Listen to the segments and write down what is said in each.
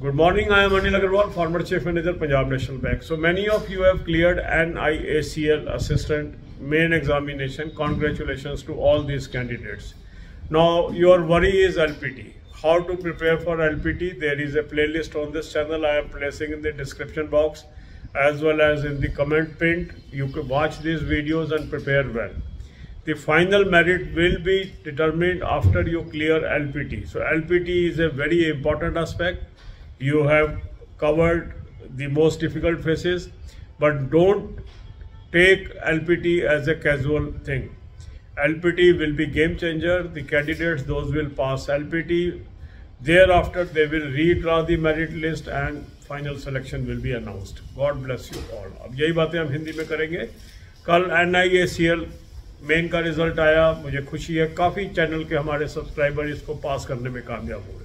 Good morning. I am Anil Agarwal, former Chief Manager, Punjab National Bank. So many of you have cleared NIACL Assistant Main Examination. Congratulations to all these candidates. Now your worry is LPT. How to prepare for LPT? There is a playlist on this channel. I am placing in the description box as well as in the comment pinned. You can watch these videos and prepare well. The final merit will be determined after you clear LPT. So LPT is a very important aspect you have covered the most difficult phases but don't take LPT as a casual thing. LPT will be game changer. The candidates, those will pass LPT. Thereafter, they will redraw the merit list and final selection will be announced. God bless you all. अब यही बातें हम हिंदी में करेंगे कल N main का result आया मुझे खुशी है काफ़ी चैनल के हमारे सब्सक्राइबर इसको पास करने में कामयाब हुए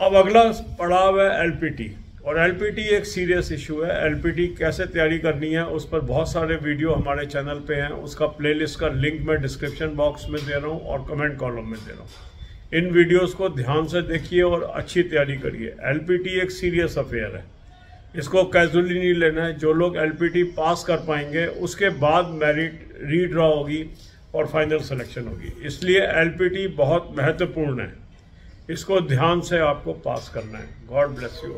अब अगला पड़ाव है एलपीटी और एलपीटी एक सीरियस इशू है। एलपीटी कैसे तैयारी करनी है, उस पर बहुत सारे वीडियो हमारे चैनल पे हैं। उसका प्लेलिस्ट का लिंक मैं डिस्क्रिप्शन बॉक्स में दे रहा हूँ और कमेंट कॉलम में दे रहा हूँ। इन वीडियोस को ध्यान से देखिए और अच्छी तैयारी करिए। एलपीटी एक सीरियस अफेयर है। इसको कैजुअली नहीं लेना है। जो लोग एलपीटी पास कर पाएँगे, उसके बाद मेरिट रीड्रॉ होगी और फाइनल सिलेक्शन होगी। इसलिए एलपीटी बहुत महत्वपूर्ण है। इसको ध्यान से आपको पास करना है। God bless you